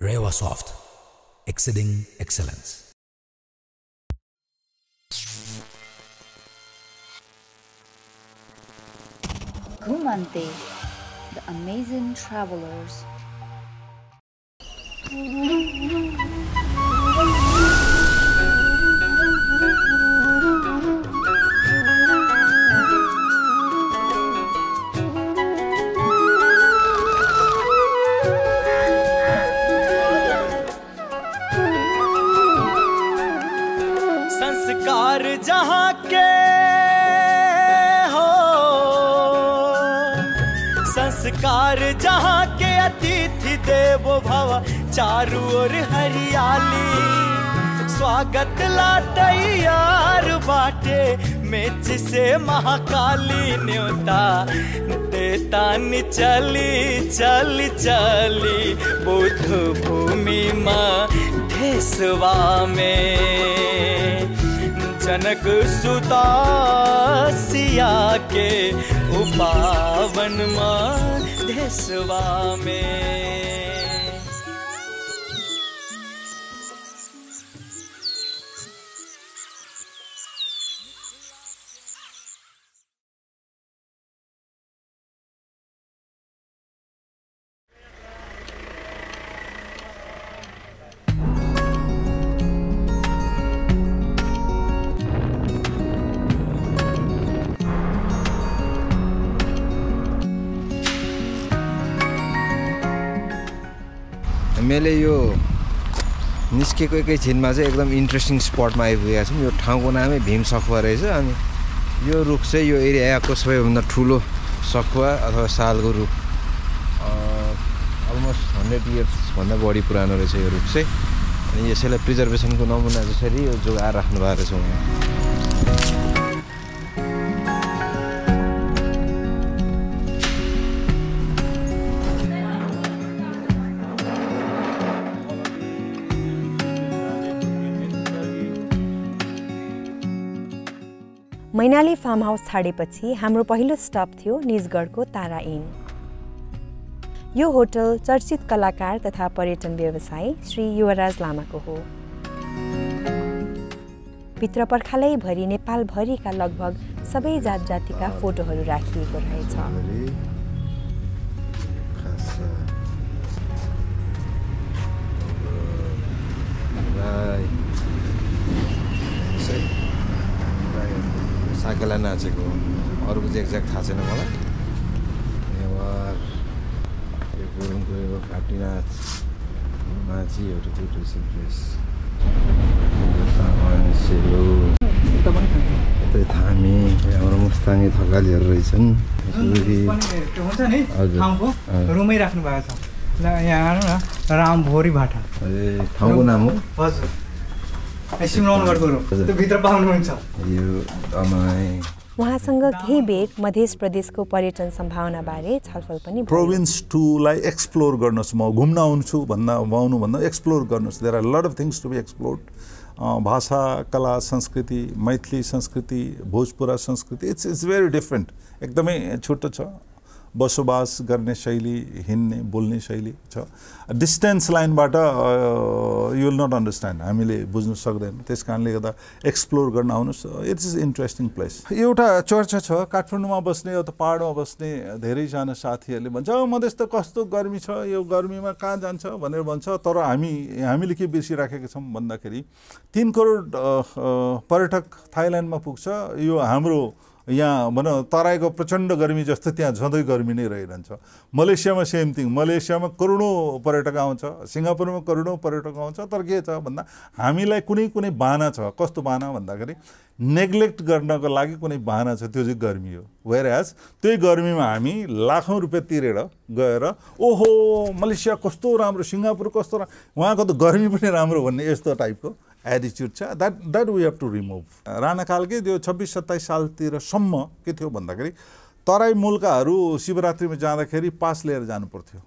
Rewa Soft, exceeding excellence. Gumante, the amazing travelers. संस्कार जहाँ के अतिथि देवो भव, चारू ओर हरियाली। स्वागत ला तैयार बाटे, मेच से महाकाली न्योता। देता नि चली, चल, चली बुध भूमि माँ ढेसवा में। जनक सुता सिया के उपावन माँ ढेसवा मैले यो निस्केको एकैछिनमा चाहिँ एकदम इन्ट्रेस्टिङ स्पटमा आइपुगेका छौँ। यो ठाउँको नामै भीम सखुवा रहेछ अनि यो रुख चाहिँ यो एरियाको सबैभन्दा ठुलो सखुवा अथवा सालको रुख। अलमोस्ट हन्ड्रेड इयर्सभन्दा बढी पुरानो रहेछ यो रुख चाहिँ। अनि यसैलाई प्रिजर्भेसनको नमुना जसरी यो जोगाएर राख्नु भएको रहेछ उहाँ। मैनाली फार्म हाउस छाडेपछि हाम्रो पहिलो स्टप थियो निजगढको तारा इन। यो होटल चर्चित कलाकार तथा पर्यटन व्यवसायी श्री युवराज लामाको हो। भित्र पर्खालैभरि नेपालभरिका लगभग सबै जात जातिका फोटोहरू राखिएको रहेछ। साकेला नाचेको अरूको चाहिँ एक्ज्याक्ट थाहा छैन मलाई। नेवार यो गुरुङको यो घाटी नाच माझीहरू चाहिँ ड्रेस ड्रेस सेलो यतै थामी हाम्रो मुस्तानी थकालीहरू रहेछन्। रुमै राख्नु भएको छ। यहाँ राम भोरी भाटा। ए ठाउँको नाम हो? हजुर। उहाँसँग केही बेर मध्य प्रदेशको पर्यटन सम्भावनाबारे छलफल पनि भयो। प्रोभिन्स टूलाई एक्सप्लोर गर्नुहोस्। म घुम्न आउँछु भन्दा आउनुभन्दा एक्सप्लोर गर्नुहोस्। There are lot of things to be explored भाषा कला संस्कृति मैथिली संस्कृति भोजपुरा संस्कृति इट्स इट्स भेरी डिफ्रेन्ट एकदमै छुट्टो छ। बसोबास गर्ने शैली हिँड्ने बोल्ने शैली छ। डिस्टेन्स लाइनबाट यु विल नट अन्डरस्ट्यान्ड हामीले बुझ्नु सक्दैनौँ। त्यस कारणले गर्दा एक्सप्लोर गर्न आउनुहोस्। इट्स इज इन्ट्रेस्टिङ प्लेस एउटा चर्चा छ काठमाडौँमा बस्ने अथवा पाहाडमा बस्ने धेरैजना साथीहरूले भन्छ "अँ, मधेस त कस्तो गर्मी छ यो गर्मीमा कहाँ जान्छ? भनेर भन्छ। तर हामी हामीले के बिर्सिराखेका छौँ भन्दाखेरि तिन करोड पर्यटक थाइल्यान्डमा पुग्छ। यो हाम्रो यहाँ भनौँ तराईको प्रचण्ड गर्मी जस्तो त्यहाँ झँदै गर्मी नै रहिरहन्छ। मलेसियामा सेम थिङ मलेसियामा करोडौँ पर्यटक आउँछ सिङ्गापुरमा करोडौँ पर्यटक आउँछ तर के छ भन्दा हामीलाई कुनै कुनै बाना छ। कस्तो बाना भन्दाखेरि नेग्लेक्ट गर्नको लागि कुनै बाना छ त्यो चाहिँ गर्मी हो। वेयर एज त्यही गर्मीमा हामी लाखौँ रुपियाँ तिरेर गएर ओहो मलेसिया कस्तो राम्रो सिङ्गापुर कस्तो राम्रो उहाँको त गर्मी पनि राम्रो भन्ने यस्तो टाइपको एटिच्युड छ that that we have to remove राणाकालकै त्यो छब्बिस सत्ताइस सालतिरसम्म के थियो भन्दाखेरि तराई मुल्काहरू शिवरात्रिमा जाँदाखेरि पास लिएर जानु पर्थ्यो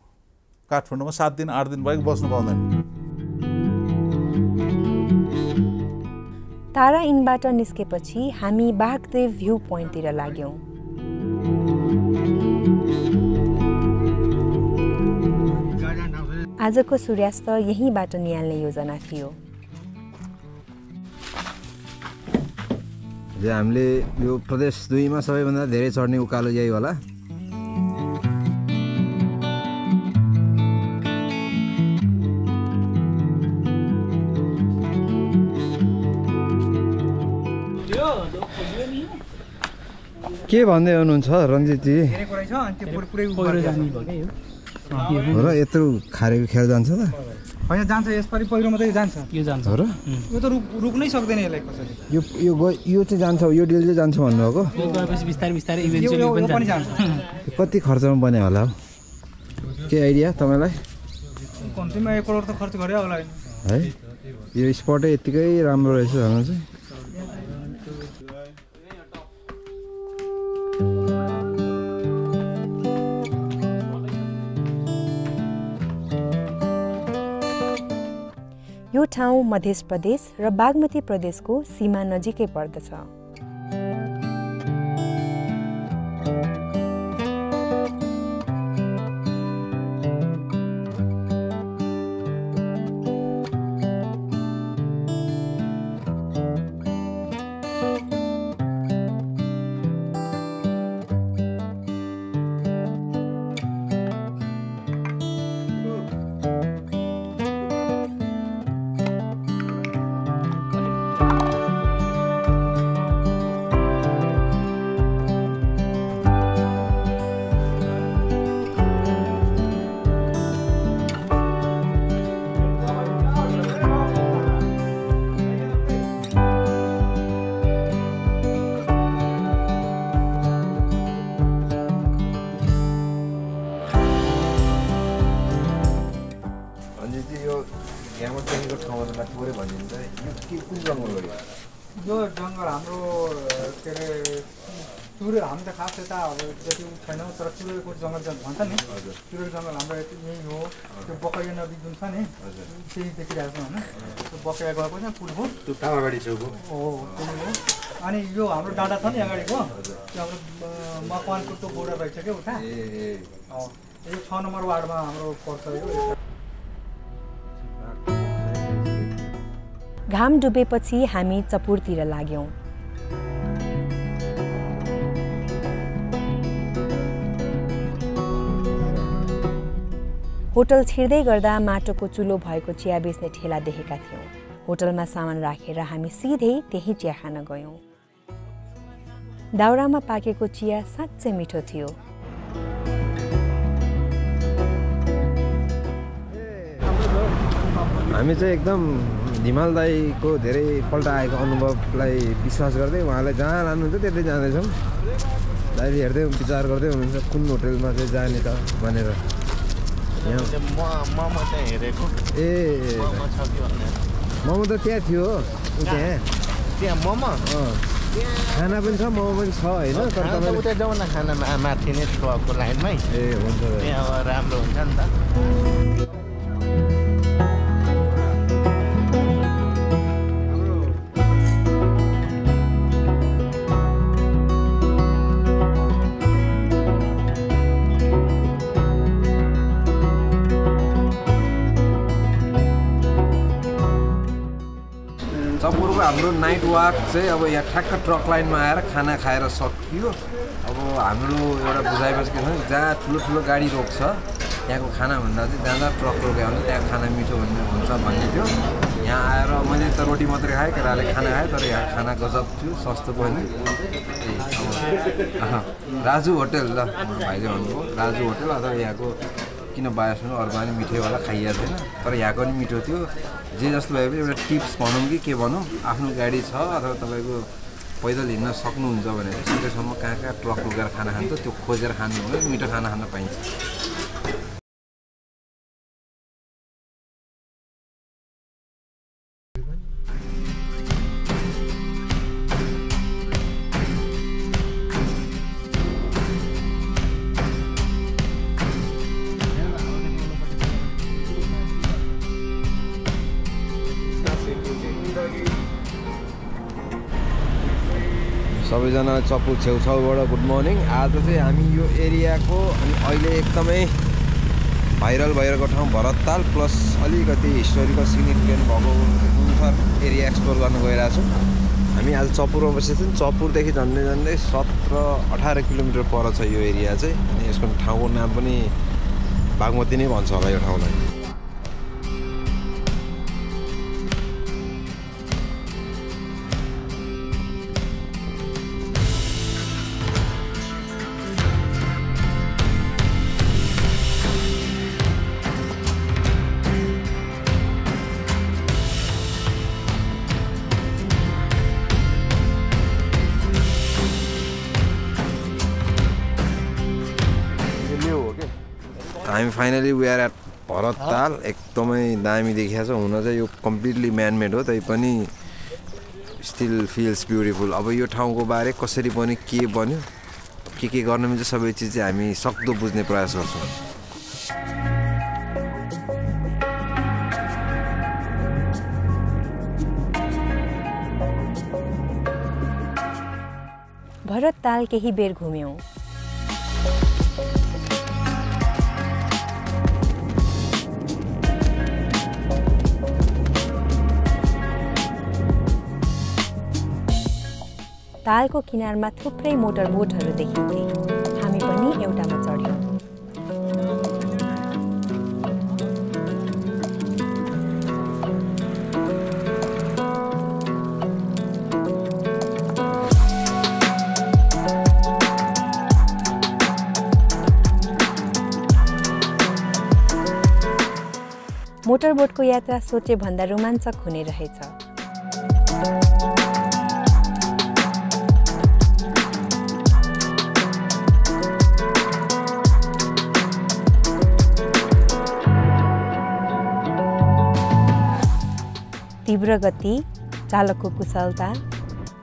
काठमाडौँमा सात दिन आठ दिन बाहेक बस्नु पाउँदैन। तारा इनबाट निस्केपछि हामी बागदेव भ्यू पोइन्टतिर लाग्यौँ। आजको सूर्यास्त यहीँबाट निहाल्ने योजना थियो। जे हामीले यो प्रदेश दुईमा सबैभन्दा धेरै चढ्ने उकालो यही होला। के भन्दै हुनुहुन्छ रञ्जितजी? धेरै कुरा छ अनि त्यो पुरै पुरै पहिरो जाने भयो क्या यो? हो र यत्रो खारेको खेर जान्छ त। होइन जान्छ यसपालि पहिरो मात्रै जान्छ। यो जान्छ। हो र? यो त रुक रुक्नै सक्दैन यसलाई कसरी यो यो गयो यो चाहिँ जान्छ यो डिल चाहिँ जान्छ भन्नुभएको? गएपछि बिस्तारै बिस्तारै पनि जान्छ। कति खर्चमा बने होला हौ के आइडिया तपाईँलाई? कम्तीमा एक करोड त खर्च गरे होला है? यो स्पटै यत्तिकै राम्रो रहेछ भनौँ चाहिँ। यो ठाउँ मध्य प्रदेश र बागमती प्रदेशको सीमा नजिकै पर्दछ। जङ्गल हाम्रो के अरे चुरे हामी त खास यता अब जति छैनौँ तर चुरेको जङ्गल भन्छ नि चुरेको जङ्गल हाम्रो यति यही हो त्यो बकैया नदी जुन छ नि त्यही देखिरहेको छ होइन त्यो बकैया गएको छ पुल हो त्यो छेउको हो त्यही हो अनि यो हाम्रो डाँडा छ नि अगाडिको त्यो हाम्रो अँ, मकवानपुरको बोर्डर रहेछ क्या उता ए यो छ नम्बर वार्डमा हाम्रो पर्छ यो घाम डुबेपछि हामी चपुरतिर लाग्यौँ। होटल छिर्दै गर्दा माटोको चुलो भएको चिया बेच्ने ठेला देखेका थियौँ। होटलमा सामान राखेर हामी सिधै त्यही चिया खान गयौँ। दाउरामा पाकेको चिया साँच्चै मिठो थियो। हामी चाहिँ एकदम धिमाल दाईको धेरैपल्ट आएको अनुभवलाई विश्वास गर्दै उहाँलाई जहाँ लानुहुन्छ त्यतै जाँदैछौँ। दाइले हेर्दै विचार गर्दै हुनुहुन्छ कुन होटेलमा चाहिँ जाने त भनेर। ए। मोमो त त्यहाँ थियो त्यहाँ। त्यहाँ। मोमो? खाना पनि छ मोमो पनि छ होइन तर खाना त तपाईँले उता जाउँ न खाना मा- माथि नै ट्रकको लाइनमै। ए हुन्छ। राम्रो हुन्छ नि त। हाम्रो नाइट वाक चाहिँ अब यहाँ ठ्याक्क ट्रक लाइनमा आएर खाना खाएर सकियो। अब हाम्रो एउटा बुझाइमा चाहिँ के छ जहाँ ठुलो ठुलो गाडी रोक्छ त्यहाँको खानाभन्दा चाहिँ जहाँ जहाँ ट्रक रोक्यो भने त्यहाँ खाना मिठो भन्ने हुन्छ भन्ने थियो। यहाँ आएर मैले त रोटी मात्रै खाएँ केटाले खाना खाएँ तर यहाँ खाना गजब थियो सस्तो पनि। राजु होटेल ल भाइले भन्नुभयो राजु होटेल अथवा यहाँको किन सुन्नु अरूमा पनि मिठै होला खाइएको थिएन तर यहाँको पनि मिठो थियो। जे जस्तो भए पनि एउटा टिप्स भनौँ कि के भनौँ? आफ्नो गाडी छ अथवा तपाईँको पैदल हिँड्न सक्नुहुन्छ भने सकेसम्म कहाँ कहाँ ट्रक रोकेर खाना खान्छ त्यो खोजेर खानु भने मिठो खाना खान पाइन्छ। सबैजना चप्पु छेउछाउबाट गुड मर्निङ। आज चाहिँ हामी यो एरियाको अनि अहिले एकदमै भाइरल भइरहेको ठाउँ भरतताल प्लस अलिकति हिस्टोरिकल सिग्निफिकेन्ट भएको नुनथर एरिया एक्सप्लोर गर्न गइरहेको छौँ। हामी आज चपुरमा बसेको थियौँ चपुरदेखि झन्डै झन्डै सत्र अठार किलोमिटर पर छ यो एरिया चाहिँ। अनि यसको ठाउँको नाम पनि बागमती नै भन्छ होला यो ठाउँलाई। हामी finally we are at Bharattal एकदमै दामी देखिएको छ हुन चाहिँ यो कम्प्लिटली म्यानमेड हो तैपनि स्टिल फिल्स ब्युटिफुल अब यो ठाउँको बारे कसरी बन्यो के बन्यो के के गर्न मिल्छ सबै चिज चाहिँ हामी सक्दो बुझ्ने प्रयास गर्छौँ भरत ताल केही बेर घुम्यौँ तालको किनारमा थुप्रै मोटर बोटहरू देखिन्थे। हामी पनि एउटामा चढ्यौँ। मोटरबोटको यात्रा सोचेभन्दा रोमाञ्चक हुने रहेछ। गति चालकको कुशलता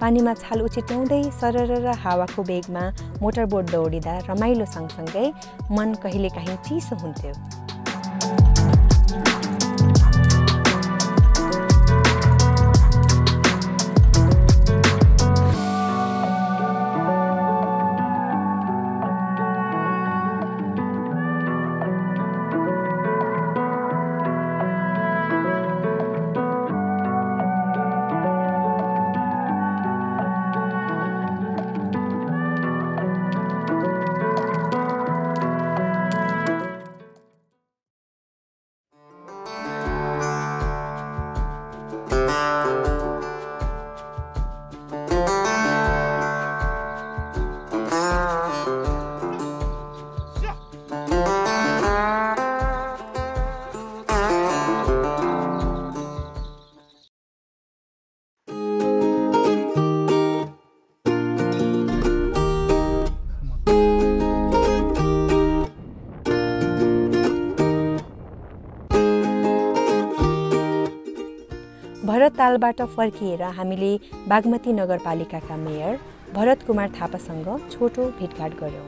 पानीमा छाल उछिट्याउँदै सरर र हावाको बेगमा मोटरबोट दौडिँदा रमाइलो सँगसँगै मन कहिलेकाहीँ चिसो हुन्थ्यो। भरततालबाट फर्किएर हामीले बागमती नगरपालिकाका मेयर भरत कुमार थापासँग छोटो भेटघाट गऱ्यौँ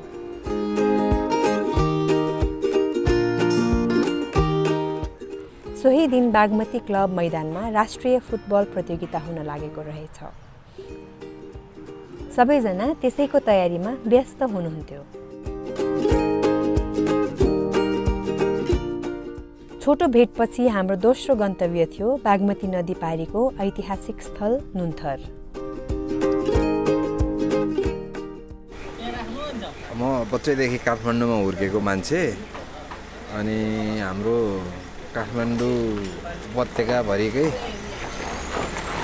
सोही दिन बागमती क्लब मैदानमा राष्ट्रिय फुटबल प्रतियोगिता हुन लागेको रहेछ। सबैजना त्यसैको तयारीमा व्यस्त हुनुहुन्थ्यो। छोटो भेटपछि हाम्रो दोस्रो गन्तव्य थियो बागमती नदी पारीको ऐतिहासिक स्थल नुन्थर। म बच्चैदेखि काठमाडौँमा हुर्केको मान्छे अनि हाम्रो काठमाडौँ उपत्यकाभरिकै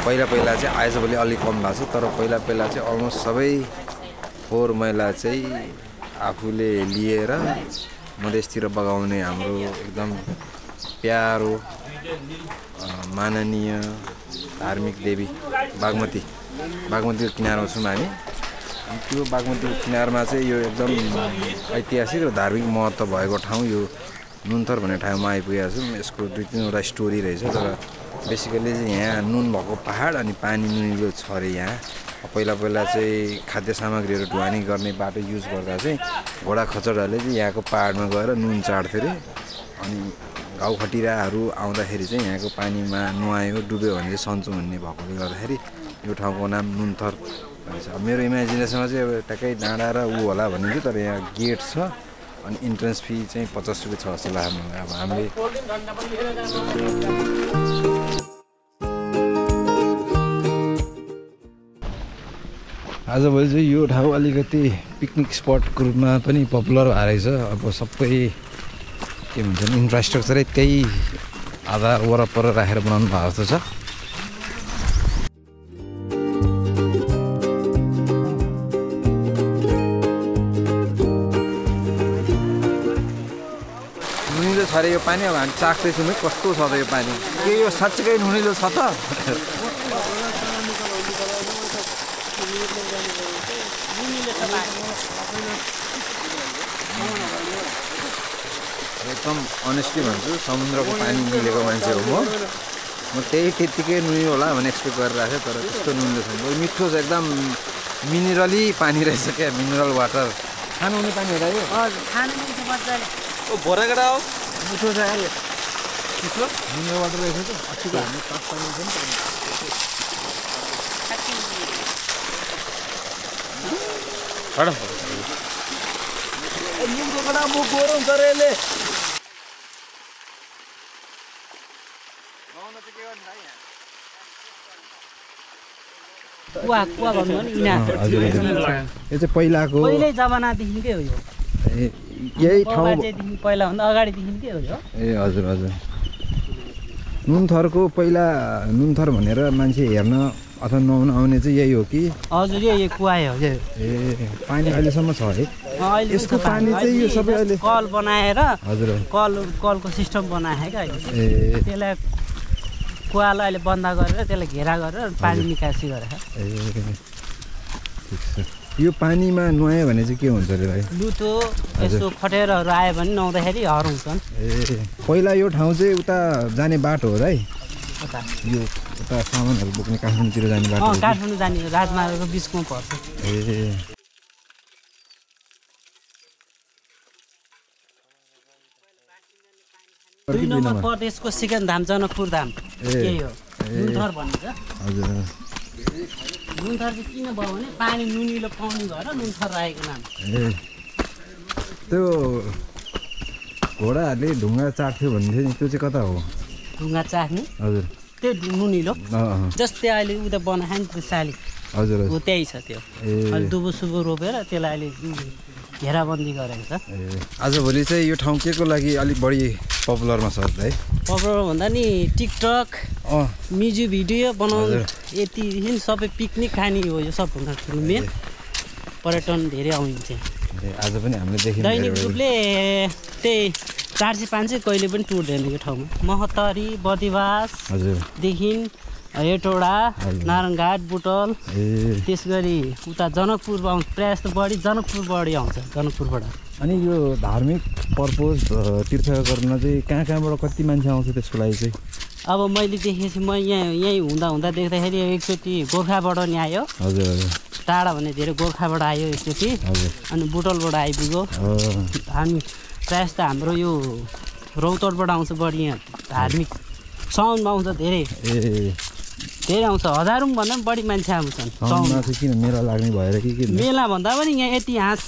पहिला पहिला चाहिँ आएछभोलि अलिक कम भएको छ तर पहिला पहिला चाहिँ अलमोस्ट सबै फोहोर मैला चाहिँ आफूले लिएर मधेसतिर बगाउने हाम्रो एकदम प्यारो माननीय धार्मिक देवी बागमती। बागमतीको किनारमा छौँ हामी। त्यो बागमतीको किनारमा चाहिँ यो एकदम ऐतिहासिक र धार्मिक महत्त्व भएको ठाउँ यो नुन्थर भन्ने ठाउँमा आइपुगेको छौँ। यसको दुई तिनवटा स्टोरी रहेछ तर बेसिकल्ली चाहिँ यहाँ नुन भएको पाहाड अनि पानी नुनिलो छ अरे यहाँ। पहिला पहिला चाहिँ खाद्य सामग्रीहरू ढुवानी गर्ने बाटो युज गर्दा चाहिँ घोडा खचरहरूले चाहिँ यहाँको पाहाडमा गएर नुन चाड्थ्यो अरे। अनि घाउ खटिराहरू आउँदाखेरि चाहिँ यहाँको पानीमा नुहायो डुब्यो भने सन्चो हुने भएकोले गर्दाखेरि यो ठाउँको नाम नुन्थर रहेछ अब मेरो इमेजिनेसनमा चाहिँ अब ट्याक्कै डाँडा र ऊ होला भनिन्थ्यो तर यहाँ गेट छ अनि इन्ट्रेन्स फी चाहिँ पचास रुपियाँ छ जस्तो लाग्यो मलाई। अब हामीले आजभोलि चाहिँ यो ठाउँ अलिकति पिकनिक स्पटको रूपमा पनि पपुलर भएर अब सबै के भन्छ इन्फ्रास्ट्रक्चरै त्यही आधा वरपर राखेर बनाउनु भएको जस्तो छ। नुनिलो छ अरे यो पानी अब हामी चाख्दैछौँ है कस्तो छ त यो पानी? के यो साँच्चीकै नुनिलो छ त? एकदम अनेस्टली भन्छु समुद्रको पानी मिलेको मान्छे हो म। म त्यही त्यत्तिकै नुनिलो होला भनेर एक्सपेक्ट गरेर राखेँ तर त्यस्तो नुनिलो छैन। यो मिठो छ एकदम मिनरली पानी रहेछ क्या मिनरल वाटर खानुहुने पानी हो त यो? मिठो छ यार यो। मिठो? मिनरल वाटर रहेछ त। अस्तिको हामी ताप पानी छ नि त कुवा कुवा भन्नु भने हजुर हजुर। यो चाहिँ पहिलाको पहिल्यै जमानादेखिकै हो यो। ए, यही ठाउँ पहिलाभन्दा अगाडिदेखिकै हो यो। ए हजुर हजुर। नुनथरको पहिला नुनथर भनेर मान्छे हेर्न अथवा नुहाउन आउने चाहिँ यही हो कि? हजुर यो यो कुवा हो यो ए पानी अहिलेसम्म छ है? यसको पानी चाहिँ यो सबै अहिले कल बनाएर हजुर। कल कलको सिस्टम बनाए क्या अहिले। ए। त्यसलाई कुवालाई अहिले बन्द गरेर त्यसलाई घेरा गरेर पानी निकासी गरेर। यो पानीमा नुहायो भने चाहिँ के हुन्छ अरे भाइ? लुतो यस्तो खटेरहरू आयो भने नुहाउँदाखेरि हराउँछन् ए पहिला यो ठाउँ चाहिँ उता जाने बाटो हो है उता। यो उता सामानहरू बोक्ने काठमाडौँतिर जाने बाटो? काठमाडौँ जाने राजमार्गको बिचमा पर्छ। ए। दुई नम्बर प्रदेशको सेकेन्ड धाम जनकपुर धाम ए। यही हो? नुनथर भनिन्छ हजुर। नुनथर चाहिँ किन भयो भने पानी नुनिलो पाउने भएर नुनथर राखेको नाम। ए त्यो घोडाहरूले ढुङ्गा चाट्थ्यो भन्ने थियो नि त्यो चाहिँ कता हो? ढुङ्गा चाख्ने हजुर। त्यो नुनिलो। जस्तै अहिले उता बनायो नि त्यो साली। हजुर हो त्यही छ त्यो। दुबो सुबो रोपेर त्यसलाई अहिले घेराबन्दी गरेको छ। ए आजभोलि चाहिँ यो ठाउँ के को लागि अलिक बढी पपुलरमा छ है पपुलर भन्दा नि टिकटक म्युजिक भिडियो बनाउनु। यतिदेखि सबै पिकनिक खाने हो यो सबभन्दा ठुलो मेन। पर्यटन धेरै आउँछ। आज पनि हामीले दैनिक रूपले त्यही चार सय पाँच सय कहिले पनि टुट्दैन यो ठाउँमा। महतरी बदिवासदेखि हेटौडा। नारायणघाट बुटल। त्यस गरी उता जनकपुर आउँछ प्रायः जस्तो बढी जनकपुर बढी आउँछ जनकपुरबाट। अनि यो धार्मिक पर्पोज तीर्थ गर्न चाहिँ कहाँ कहाँबाट कति मान्छे आउँछ त्यसको लागि चाहिँ? अब मैले देखेपछि म यहाँ यहीँ हुँदा हुँदा देख्दाखेरि एकचोटि गोर्खाबाट नि आयो। हजुर हजुर। टाढा भने धेरै गोर्खाबाट आयो एकचोटि। अनि बुटलबाट आइपुग्यो। हामी प्रायः जस्तो हाम्रो यो रौतडबाट आउँछ बढी यहाँ धार्मिक साउनमा आउँछ धेरै। ए। धेरै आउँछ हजारौँ भन्दा पनि बढी मान्छे आउँछन् किन? मेला लाग्ने भएर कि के मेला भन्दा पनि यहाँ इतिहास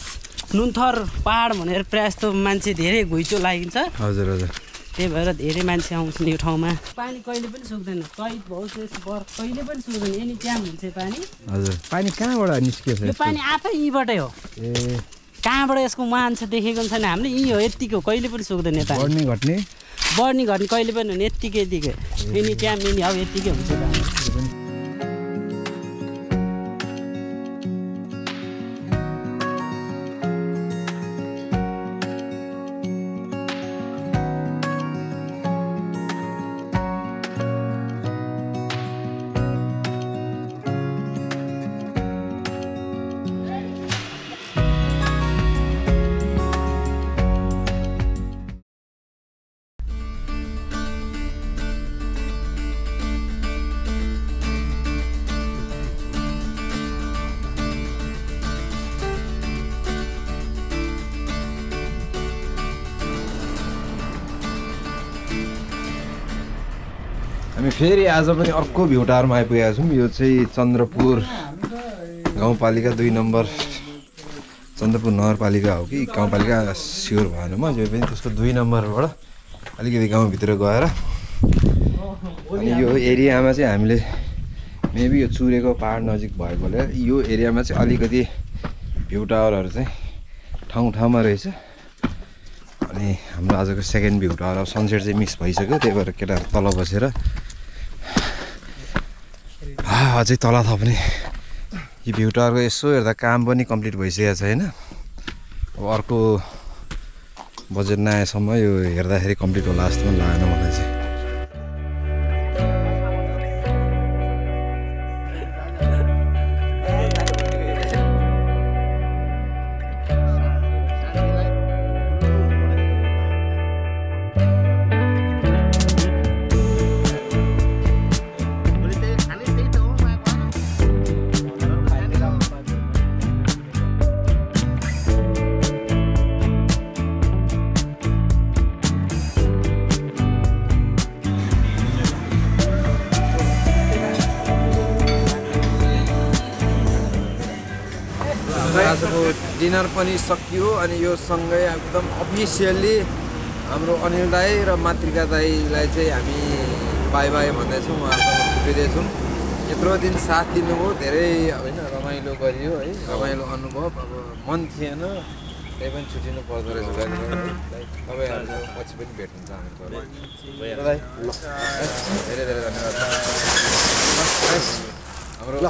नुन्थर पाहाड भनेर प्रायः जस्तो मान्छे धेरै घुइँचो लागिन्छ। हजुर हजुर। त्यही भएर धेरै मान्छे आउँछन् यो ठाउँमा। पानी कहिले पनि सुक्दैन। कैद होस् यस बर कहिले पनि सुक्दैन। एनी टाइम हुन्छ पानी। हजुर। पानी कहाँबाट निस्कियो यो पानी आफै यहीँबाटै हो। ए। कहाँबाट यसको मान्छे देखेको छैन। हामीले यहीँ हो यत्तिकै कहिले पनि सुक्दैन यता घट्ने। बढ्ने घट्ने कहिले पनि हुने यत्तिकै यत्तिकै। एनी टाइम एनी अब यत्तिकै हुन्छ पानी हामी फेरि आज पनि अर्को भ्युटारमा आइपुगेका छौँ। यो चाहिँ चन्द्रपुर गाउँपालिका दुई नम्बर। चन्द्रपुर नगरपालिका हो कि? गाउँपालिका स्योर भएन म यो पनि त्यसको दुई नम्बरबाट अलिकति गाउँभित्र गएर। अनि यो एरियामा चाहिँ हामीले मेबी यो चुरेको पाहाड नजिक भएकोले यो एरियामा चाहिँ अलिकति भ्यू टावरहरू चाहिँ ठाउँ ठाउँमा रहेछ। अनि हाम्रो आजको सेकेन्ड भ्यू टावर अब सनसेट चाहिँ मिस भइसक्यो त्यही भएर केटाहरू तल बसेर अझै तल थप्ने यो भ्यू टावरको यसो हेर्दा काम पनि कम्प्लिट भइसकेको छैन अब अर्को बजेट नआएसम्म यो हेर्दाखेरि कम्प्लिट होला जस्तो पनि लागेन आजको डिनर पनि सकियो अनि यो सँगै एकदम अफिसियल्ली हाम्रो अनिल दाई र मातृका दाईलाई चाहिँ हामी बाई बाई भन्दैछौँ उहाँहरूसँग छुट्टिँदैछौँ। यत्रो दिन साथ दिनुभयो धेरै होइन रमाइलो गरियो है रमाइलो अनुभव। अब मन थिएन त्यही पनि छुट्टिनु पर्दो रहेछ तपाईँहरू पछि पनि भेट हुन्छ हामी ल दाइ ल। धेरै धेरै धन्यवाद। हाम्रो र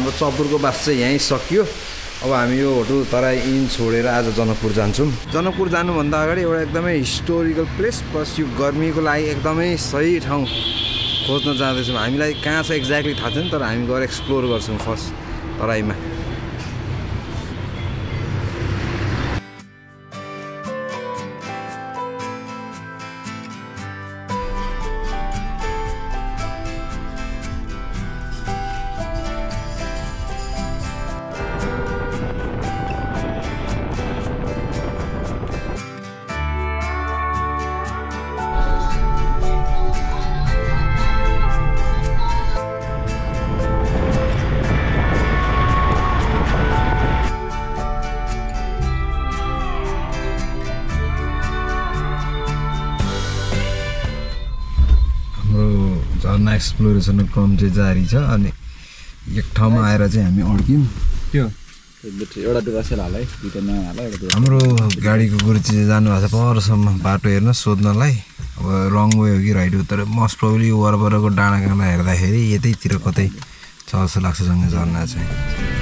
हाम्रो चपुरको बास चाहिँ यहीँ सकियो। अब हामी यो होटल तराई इन छोडेर आज जनकपुर जान्छौँ। जनकपुर जानुभन्दा अगाडि एउटा एकदमै हिस्टोरिकल प्लेस प्लस यो गर्मीको लागि एकदमै सही ठाउँ खोज्न जाँदैछौँ। हामीलाई कहाँ छ एक्ज्याक्टली थाहा छैन तर हामी गएर एक्सप्लोर गर्छौँ फर्स्ट तराईमा। क्रम चाहिँ जारी छ अनि एक ठाउँमा आएर चाहिँ हामी अड्क्यौँ। त्यो। एउटा डुबासेल हाल है दुइटा नयाँ हाल एउटा हाम्रो गाडीको गुरुजी चाहिँ जानुभएको छ परसम्म बाटो हेर्न सोध्नलाई। अब रङ वे हो कि राइट हो तर मोस्ट प्रब्ली वरपरको डाँडा काँडा हेर्दाखेरि यतैतिर कतै छ जस्तो लाग्छ सँगै झर्ना चाहिँ।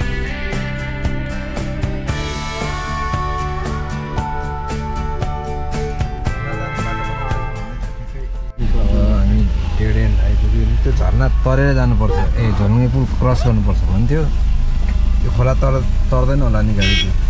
झर्ना तरेर जानुपर्छ। ए झर्ने पुल क्रस गर्नुपर्छ भन्थ्यो। त्यो खोला तर तर्दैन होला नि गाडी त्यो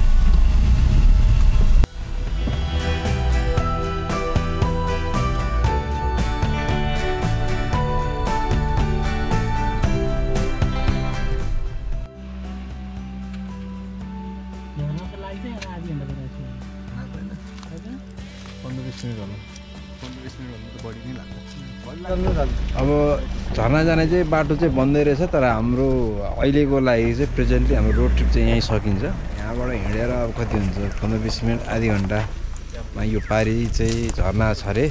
झर्ना जाने चाहिँ बाटो चाहिँ बन्दै रहेछ तर हाम्रो अहिलेको लागि चाहिँ प्रेजेन्टली हाम्रो रोड ट्रिप चाहिँ यहीँ सकिन्छ। यहाँबाट हिँडेर अब कति हुन्छ पन्ध्र बिस मिनट आधी घन्टामा यो पारी चाहिँ झर्ना छ अरे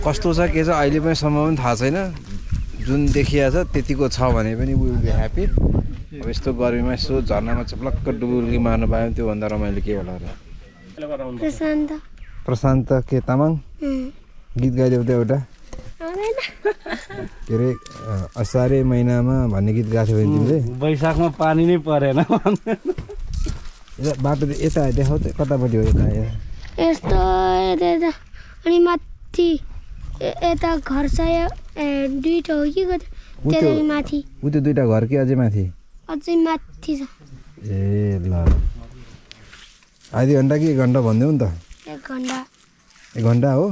कस्तो छ के छ अहिले पनि सम्म पनि थाहा छैन। जुन देखिया छ त्यतिको छ भने पनि विल बी ह्याप्पी अब यस्तो गर्मीमा यसो झर्नामा चप्लक्क डुबुल्की मार्नु पायो भने त्योभन्दा रमाइलो के होला र? प्रशान्त। के तामाङ? गीत गाइदेऊ त एउटा। के अरे असारे महिनामा भन्ने गीत गाएको थियो भने तिमीले? वैशाखमा पानी नै परेन यता बाटो त यता देखाउ त कतापट्टि हो यता। यस्तो अनि माथि यता घर छ दुईवटा हो कि माथि। ऊ त्यो दुइटा घर कि अझै माथि? अझै माथि छ। ए ल। आधी घन्टा कि एक घन्टा भनिदेऊ नि त। एक घन्टा। एक घन्टा हो?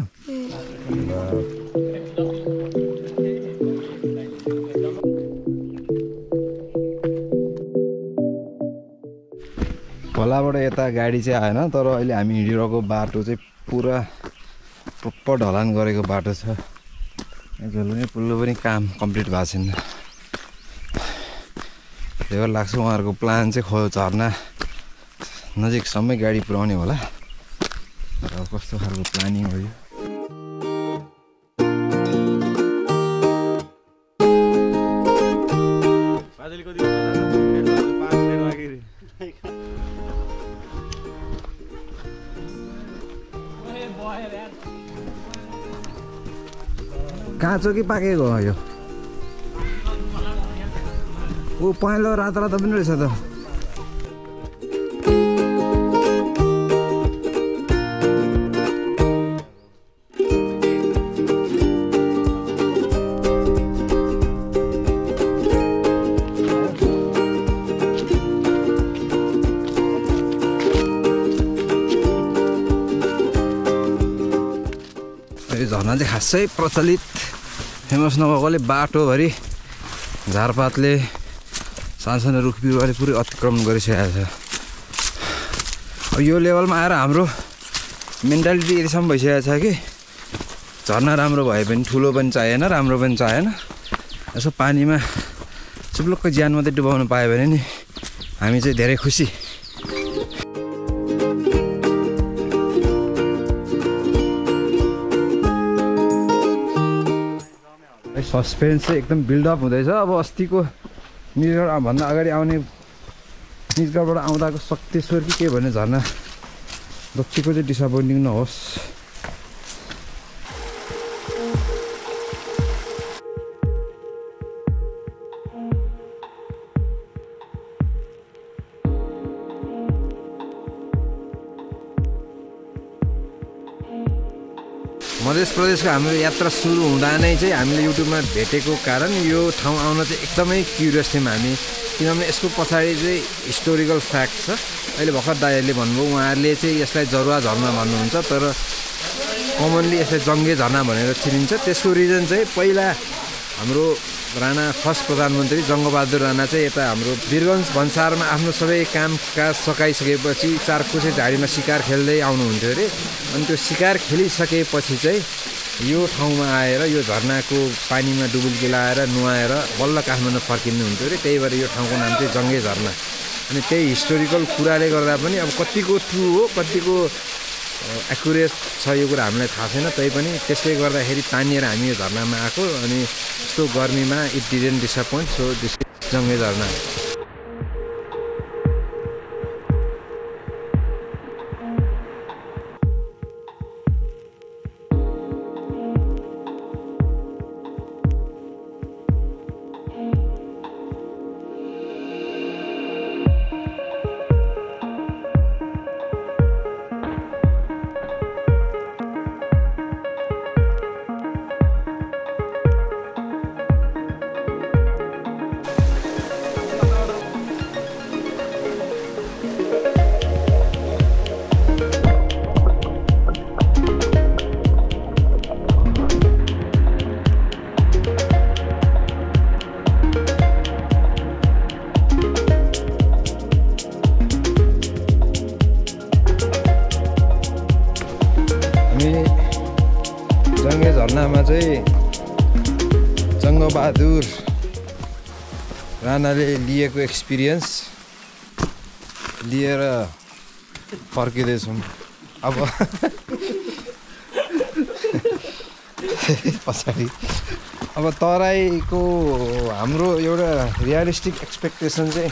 खोलाबाट यता गाडी चाहिँ आएन तर अहिले हामी हिँडिरहेको बाटो चाहिँ पुरा प्रपर ढलान गरेको बाटो छ। जसले पुल्लो पनि काम कम्प्लिट भएको छैन। त्यही भएर लाग्छ उहाँहरूको प्लान चाहिँ खो झर्ना। नजिकसम्मै गाडी पुऱ्याउने होला। तर कस्तो खालको प्लानिङ हो यो? काँचो कि पाकेको हो यो? ऊ पहेँलो रातो रातो पनि रहेछ त। चाहिँ खासै प्रचलित फेमस नभएकोले बाटोभरि झारपातले सानसानो रुख बिरुवाले पुरै अतिक्रमण गरिसकेको छ। अब यो लेभलमा आएर हाम्रो मेन्टालिटी यतिसम्म भइसकेको छ कि झरना राम्रो भए पनि ठुलो पनि चाहिएन राम्रो पनि चाहिएन। यसो पानीमा चुप्लुक्क ज्यान मात्रै डुबाउनु पायो भने नि हामी चाहिँ धेरै खुसी। सस्पेन्स चाहिँ एकदम बिल्डअप हुँदैछ। अब अस्तिको निजगढ भन्दा अगाडि आउने निजगढबाट आउँदाको शक्तेश्वर कि के भन्ने झरना। जतिको चाहिँ डिसपोइन्टिङ नहोस्। मध्य प्रदेशको हाम्रो यात्रा सुरु हुँदा नै चाहिँ हामीले युट्युबमा भेटेको कारण यो ठाउँ आउन चाहिँ एकदमै क्युरियस थियौँ हामी। किनभने यसको पछाडि चाहिँ हिस्टोरिकल फ्याक्ट छ। अहिले भर्खर दाईहरूले भन्नुभयो उहाँहरूले चाहिँ यसलाई जरुवा झरना भन्नुहुन्छ तर कमनली यसलाई जङ्गे झरना भनेर चिनिन्छ। त्यसको रिजन चाहिँ पहिला हाम्रो राणा फर्स्ट प्रधानमन्त्री जङ्गबहादुर राणा चाहिँ यता हाम्रो वीरगञ्ज भन्सारमा आफ्नो सबै कामकाज सकाइसकेपछि चारकुसे झाडीमा सिकार खेल्दै आउनुहुन्थ्यो अरे। अनि त्यो सिकार खेलिसकेपछि चाहिँ यो ठाउँमा आएर यो झरनाको पानीमा डुबुल्की लाएर नुहाएर बल्ल काठमाडौँ फर्किनुहुन्थ्यो अरे। त्यही भएर यो ठाउँको नाम चाहिँ जङ्गे झरना। अनि त्यही हिस्टोरिकल कुराले गर्दा पनि अब कतिको ट्रु हो कतिको एकुरेट छ यो कुरा हामीलाई थाहा छैन तैपनि त्यसले गर्दाखेरि तानिएर हामी यो झरनामा आएको अनि यस्तो गर्मीमा it didn't disappoint so this Jange Jharna लिएको एक्सपिरियन्स लिएर फर्किँदैछौँ अब पछाडि अब तराईको हाम्रो एउटा रियलिस्टिक एक्सपेक्टेसन चाहिँ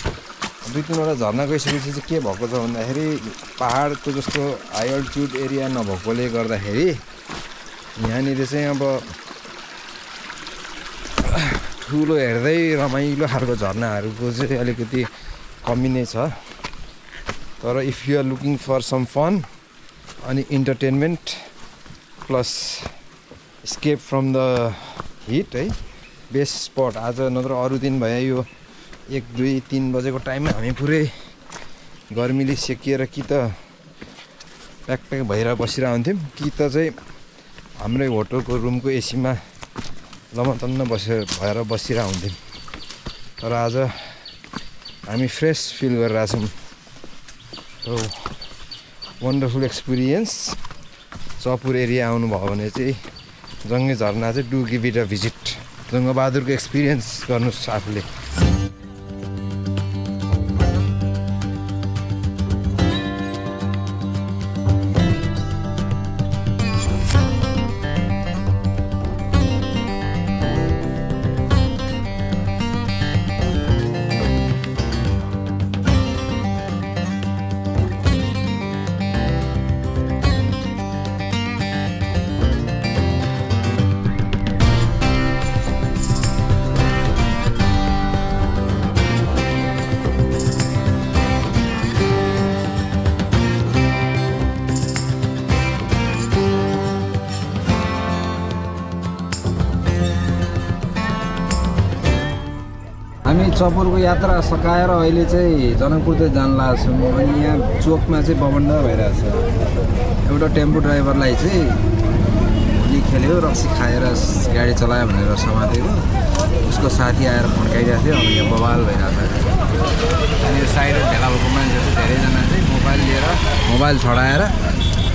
दुई तिनवटा झर्ना गइसकेपछि चाहिँ के भएको छ भन्दाखेरि पाहाडको जस्तो हाई अल्टिट्युड एरिया नभएकोले गर्दाखेरि यहाँनिर चाहिँ अब ठुलो हेर्दै रमाइलो खालको झर्नाहरूको चाहिँ अलिकति कमी नै छ। तर if you are looking for some fun अनि entertainment plus escape from the heat है बेस्ट स्पट आज नत्र अरू दिन भए यो एक दुई तिन बजेको टाइममा हामी पुरै गर्मीले सेकिएर कि त प्याक प्याक भएर बसिरहन्थ्यौँ कि त चाहिँ हाम्रै होटलको रुमको एसीमा लमतन्न बसेर भएर बसिरह हुन्थ्यौँ तर आज हामी फ्रेस फिल गरिरहेछौँ। हो वन्डरफुल एक्सपिरियन्स चपुर एरिया आउनुभयो भने चाहिँ जङ्गे झरना चाहिँ do give it a visit जङ्गबहादुरको experience गर्नुहोस् आफूले। चपुरको यात्रा सकाएर अहिले चाहिँ जनकपुरतिर जान लाग्छौँ अनि यहाँ चोकमा चाहिँ बबन्ड भइरहेछ एउटा टेम्पो ड्राइभरलाई चाहिँ होली खेल्यो रक्सी खाएर गाडी चलायो भनेर समातेको। उसको साथी आएर फर्काइरहेको थियो अब यहाँ बवाल भइरहेको छ। अनि यो साइड भेला भएको मान्छेहरू धेरैजना चाहिँ मोबाइल लिएर मोबाइल छडाएर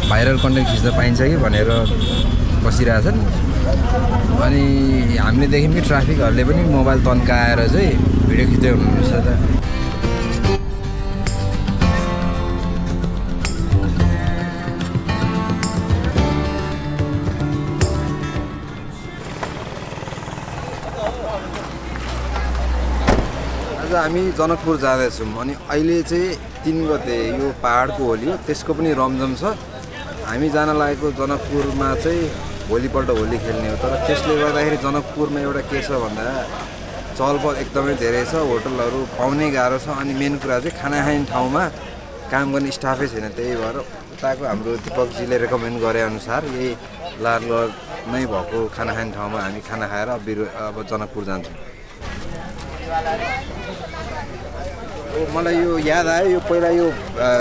भाइरल कन्टेन्ट खिच्न पाइन्छ कि भनेर बसिरहेछन्। अनि हामीले देख्यौँ कि ट्राफिकहरूले पनि मोबाइल तन्काएर चाहिँ भिडियो खिच्दै हुनुहुन्छ त। आज हामी जनकपुर जाँदैछौँ अनि अहिले चाहिँ तिन गते यो पाहाडको होली हो त्यसको पनि रमझम छ। हामी जान लागेको जनकपुरमा चाहिँ भोलिपल्ट होली खेल्ने हो तर त्यसले गर्दाखेरि जनकपुरमा एउटा के छ भन्दा चहलपहल एकदमै धेरै छ होटलहरू पाउनै गाह्रो छ अनि मेन कुरा चाहिँ खाना खाने ठाउँमा काम गर्ने स्टाफै छैन। त्यही भएर उताको हाम्रो दिपकजीले रेकमेन्ड गरे अनुसार यही लाल नै भएको खाना खाने ठाउँमा हामी खाना खाएर बिरु अब जनकपुर जान्छौँ। मलाई यो याद आयो यो पहिला यो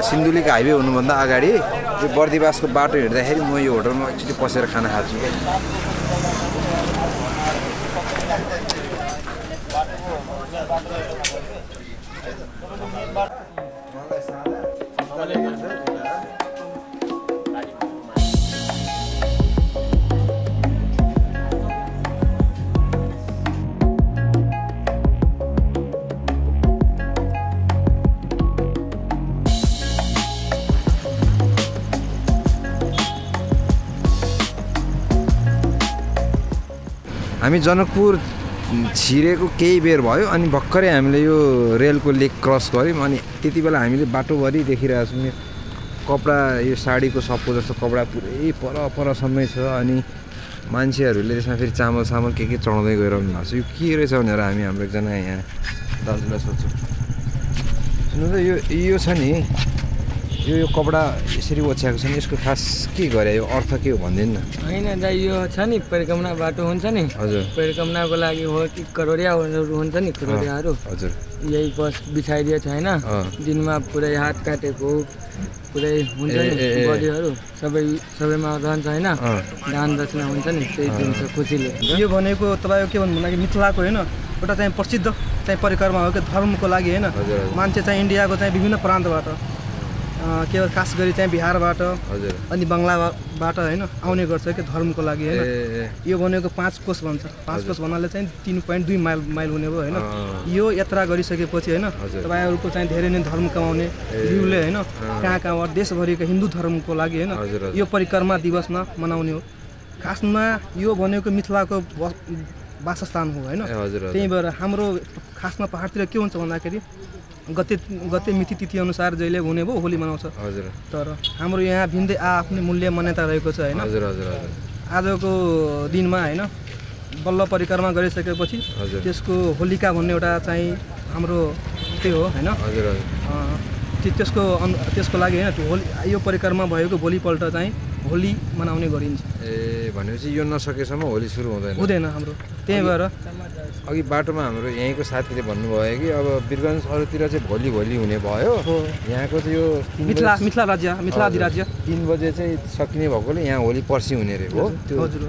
सिन्धुलीको हाइवे हुनुभन्दा अगाडि यो बर्दिवासको बाटो हिँड्दाखेरि म यो होटलमा एकचोटि पसेर खाना खान्छु। हामी जनकपुर छिरेको केही बेर भयो अनि भर्खरै हामीले यो रेलको लेक क्रस गऱ्यौँ अनि त्यति बेला हामीले बाटोभरि देखिरहेको छौँ। यो कपडा यो साडीको सपको जस्तो कपडा पुरै पर परसम्मै छ अनि मान्छेहरूले त्यसमा फेरि चामल सामल के के चढाउँदै गइरहनु भएको छ। यो के रहेछ भनेर हामी हाम्रो एकजना यहाँ दाजुलाई सोध्छौँ। सुन्नु त यो यो छ नि यो यो कपडा यसरी ओछ्याएको छ नि यसको खास के गरे? यो अर्थ के हो भनिदिनु? न होइन दाइ यो छ नि परिक्रमणा बाटो हुन्छ नि। हजुर। परिक्रमणाको लागि हो कि करोडियाहरू हुन्छ नि करोडियाहरू। हजुर। यही बस बिछाइदिएको छ होइन। दिनमा पुरै हात काटेको पुरै हुन्छ नि। बडीहरू। सबै सबैमा रहन्छ होइन। दान दक्षिणा हुन्छ नि त्यही दिन्छ खुसीले। यो भनेको तपाईँको के भन्नु लागि मिथिलाको होइन? एउटा चाहिँ प्रसिद्ध चाहिँ परिक्रमा हो कि धर्मको लागि होइन। मान्छे चाहिँ इन्डियाको चाहिँ विभिन्न प्रान्तबाट के खास गरी चाहिँ बिहारबाट हजुर अनि बङ्गलाबाट होइन आउने गर्छ कि धर्मको लागि होइन। यो भनेको पाँच कोष भन्छ पाँच। कोष भन्नाले चाहिँ तिन पोइन्ट दुई माइल माइल हुने भयो होइन। यो यात्रा गरिसकेपछि होइन। तपाईँहरूको चाहिँ धेरै नै धर्म कमाउने जिउले होइन। कहाँ कहाँबाट देशभरिको हिन्दू धर्मको लागि होइन। यो परिक्रमा दिवसमा मनाउने हो खासमा यो भनेको मिथिलाको वासस्थान हो होइन। त्यही भएर हाम्रो खासमा पाहाडतिर के हुन्छ भन्दाखेरि गते गते मिति तिथि अनुसार जहिले हुने भयो होली मनाउँछ। हजुर। तर हाम्रो यहाँ भिन्दै आफ्नै मूल्य मान्यता रहेको छ होइन? हजुर हजुर हजुर। आजको दिनमा होइन बल्ल परिक्रमा गरिसकेपछि। त्यसको होलिका भन्ने एउटा चाहिँ हाम्रो त्यो हो होइन? हजुर हजुर। त्यसको अनु त्यसको लागि होइन त्यो होली यो परिक्रमा भएको भोलिपल्ट चाहिँ होली मनाउने गरिन्छ। ए भनेपछि यो नसकेसम्म होली सुरु हुँदैन। हुँदैन हाम्रो। त्यही भएर अघि बाटोमा हाम्रो यहीँको साथीले भन्नुभयो कि अब वीरगञ्ज अरूतिर चाहिँ भोलि भोलि हुने भयो। यहाँको चाहिँ यो मिथिला मिथिला राज्य मिथिला। अधिराज्य। तिन बजे चाहिँ सकिने भएकोले यहाँ होली पर्सि हुने रे हो। त्यो हजुर।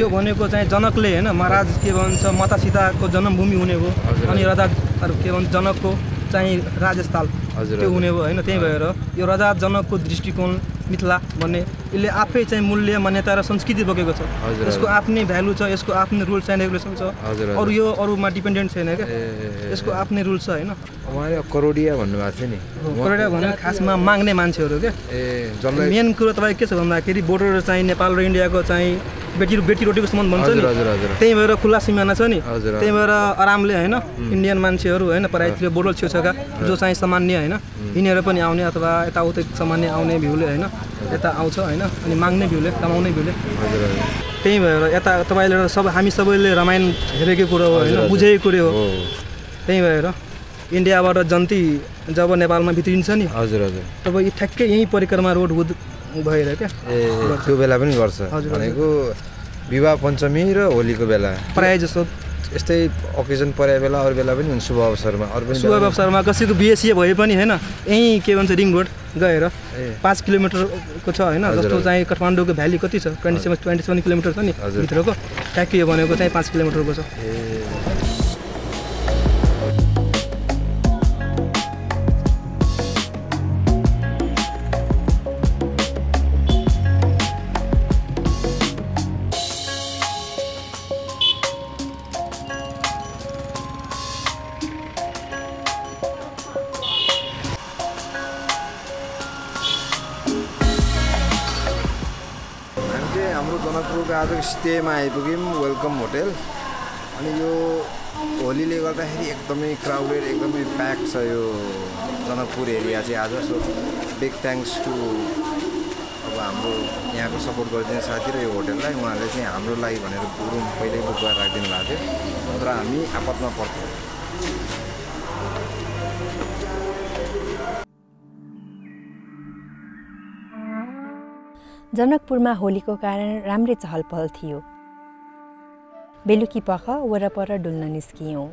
यो भनेको चाहिँ जनकले होइन महाराज के भन्छ माता सीताको जन्मभूमि हुने हो। अनि। राजा के भन्छ जनकको चाहिँ राजस्थान त्यो। हुने हो होइन? त्यही भएर यो राजा जनकको दृष्टिकोण मिथिला भन्ने यसले आफै चाहिँ मूल्य मान्यता र संस्कृति बोकेको छ। हजुर, यसको। आफ्नै भ्यालु छ यसको आफ्नै रुल्स एन्ड रेगुलेसन छ। अरू यो अरूमा डिपेन्डेन्ट छैन क्या? यसको आफ्नै रुल्स छ होइन? उहाँले करोडिया भन्नुभएको थियो नि। करोडा भने खासमा माग्ने मान्छेहरू क्या? मेन कुरो तपाईँ के छ भन्दाखेरि बोर्डर चाहिँ नेपाल र इन्डियाको चाहिँ बेटी बेटी रोटीको सम्बन्ध भन्छ नि। त्यही भएर खुल्ला सिमाना छ नि। त्यही भएर आरामले होइन इन्डियन मान्छेहरू होइन पराइतिर बोर्डर छेउछाउका जो चाहिँ सामान्य होइन हिँडेर पनि आउने अथवा यताउता सामान्य आउने भ्यूले होइन यता आउँछ होइन अनि माग्ने भ्यूले कमाउने भ्यूले। त्यही भएर यता तपाईँले सब हामी सबैले रामायण हेरेकै कुरो हो होइन। बुझेकै कुरो हो। त्यही भएर इन्डियाबाट जन्ती जब नेपालमा भित्रिन्छ नि हजुर हजुर। तब यो ठ्याक्कै यहीँ परिक्रमा रोड हुँद भएर क्या? ए त्यो बेला पनि गर्छ। भनेको विवाह पञ्चमी र होलीको बेला। प्रायः जस्तो। यस्तै ओकेजन परेको बेला अरू बेला पनि हुन्छ शुभ अवसरमा। अरू पनि शुभ अवसरमा। कसैको बिएसिए भए पनि होइन यहीँ के भन्छ रिङ रोड गएर ए। पाँच किलोमिटरको छ होइन जस्तो। चाहिँ काठमाडौँको भ्याली कति छ? Twenty seven twenty seven kilometre छ नि। भित्रको। ट्याक्कै यो भनेको चाहिँ पाँच किलोमिटरको छ। स्टेमा आइपुग्यौँ वेलकम होटेल अनि यो होलीले गर्दाखेरि एकदमै क्राउडेड एकदमै प्याक छ यो जनकपुर एरिया चाहिँ आज। सो बिग थ्याङ्क्स टु अब हाम्रो यहाँको सपोर्ट गरिदिने साथी र यो होटेललाई उहाँहरूले चाहिँ हाम्रो लागि भनेर रुम पहिल्यै बुक गरेर राखिदिनु भएको थियो। तर हामी आपतमा पर्थ्यौँ जनकपुरमा होलीको कारण राम्रै चहल पहल थियो। बेलुकी पख वरपर डुल्न निस्कियौँ।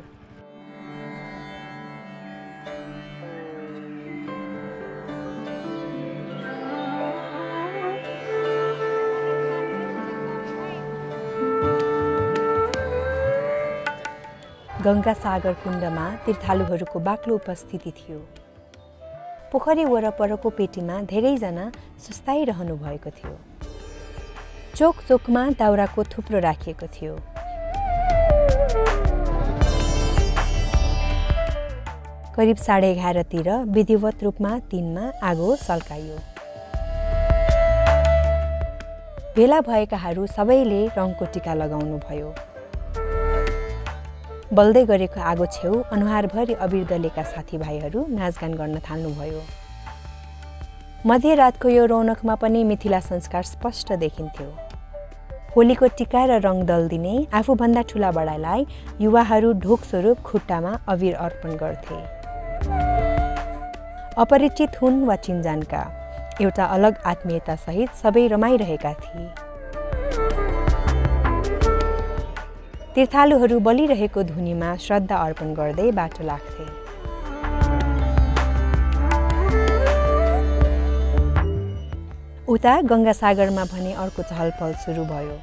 गङ्गा सागर कुण्डमा तीर्थालुहरूको बाक्लो उपस्थिति थियो। पोखरी वरपरको पेटीमा धेरैजना सुस्ताइरहनु भएको थियो। चोक चोकमा दाउराको थुप्रो राखिएको थियो। करिब साढे एघारतिर विधिवत रूपमा तिनमा आगो सल्काइयो। भेला भएकाहरू सबैले रङको टिका लगाउनु भयो बल्दै गरेको आगो छेउ अनुहारभरि अबिर दलेका साथीभाइहरू नाचगान गर्न थाल्नुभयो। मध्यरातको यो रौनकमा पनि मिथिला संस्कार स्पष्ट देखिन्थ्यो। होलीको टिका र रङ दल दिने आफूभन्दा ठुला बडालाई युवाहरू ढोक स्वरूप खुट्टामा अबिर अर्पण गर्थे। अपरिचित हुन् वा चिन्जानका एउटा अलग आत्मीयतासहित सबै रमाइरहेका थिए। तीर्थालुहरू बलिरहेको धुनीमा श्रद्धा अर्पण गर्दै बाटो लाग्थे। उता गङ्गासागरमा भने अर्को चहल पहल सुरु भयो।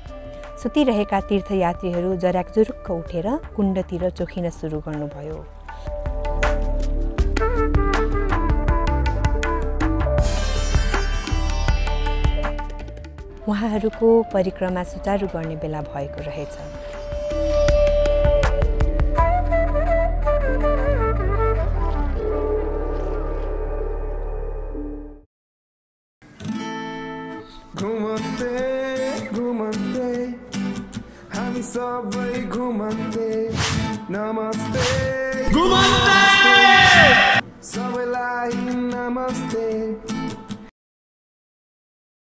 सुतिरहेका तीर्थयात्रीहरू जराकजुरुक्क उठेर कुण्डतिर चोखिन सुरु गर्नुभयो। उहाँहरूको परिक्रमा सुचारु गर्ने बेला भएको रहेछ। घुमन्ते घुमन्ते। हामी सबै घुमन्ते। नमस्ते। घुमन्ते! सबैलाई नमस्ते।